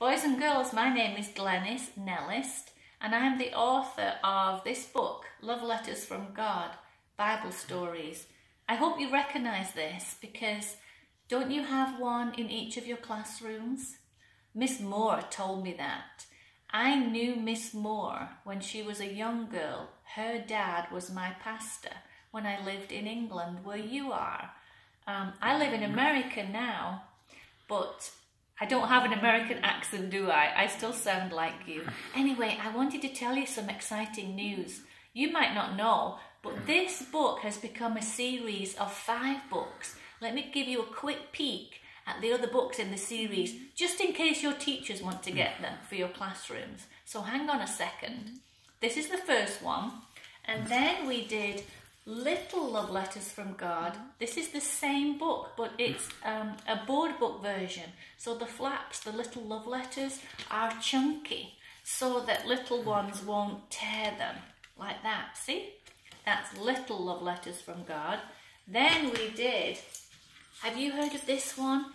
Boys and girls, my name is Glenys Nellist, and I'm the author of this book, Love Letters from God Bible Stories. I hope you recognise this because don't you have one in each of your classrooms? Miss Moore told me that. I knew Miss Moore when she was a young girl. Her dad was my pastor when I lived in England, where you are. Um, I live in America now, but I don't have an American accent, do I? I still sound like you. Anyway, I wanted to tell you some exciting news. You might not know, but this book has become a series of five books. Let me give you a quick peek at the other books in the series, just in case your teachers want to get them for your classrooms. So hang on a second. This is the first one. And then we did Little Love Letters from God. This is the same book, but it's um, a board book version. So the flaps, the little love letters, are chunky so that little ones won't tear them like that. See? That's Little Love Letters from God. Then we did, have you heard of this one?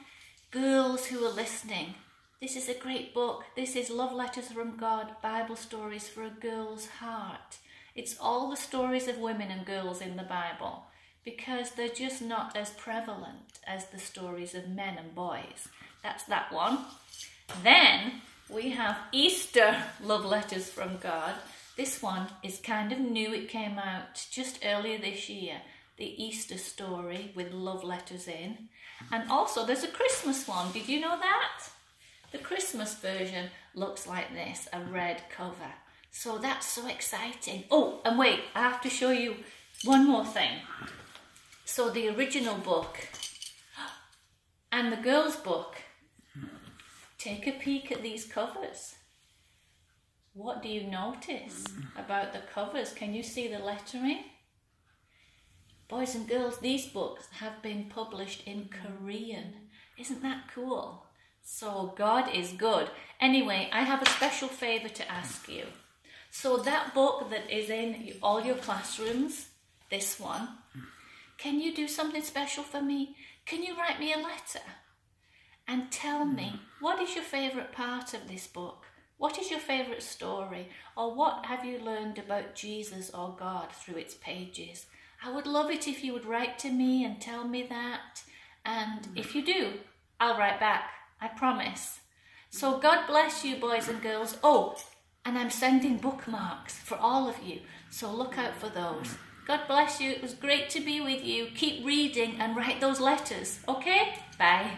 Girls Who Are Listening. This is a great book. This is Love Letters from God, Bible Stories for a Girl's Heart. It's all the stories of women and girls in the Bible because they're just not as prevalent as the stories of men and boys. That's that one. Then we have Easter love letters from God. This one is kind of new. It came out just earlier this year. The Easter story with love letters in. And also there's a Christmas one. Did you know that? The Christmas version looks like this, a red cover. So that's so exciting. Oh, and wait, I have to show you one more thing. So the original book and the girls' book, take a peek at these covers. What do you notice about the covers? Can you see the lettering? Boys and girls, these books have been published in Korean. Isn't that cool? So God is good. Anyway, I have a special favour to ask you. So that book that is in all your classrooms, this one, can you do something special for me? Can you write me a letter and tell hmm. me what is your favourite part of this book? What is your favourite story? Or what have you learned about Jesus or God through its pages? I would love it if you would write to me and tell me that. And hmm. if you do, I'll write back. I promise. So God bless you, boys and girls. Oh, and I'm sending bookmarks for all of you, so look out for those. God bless you. It was great to be with you. Keep reading and write those letters, okay? Bye.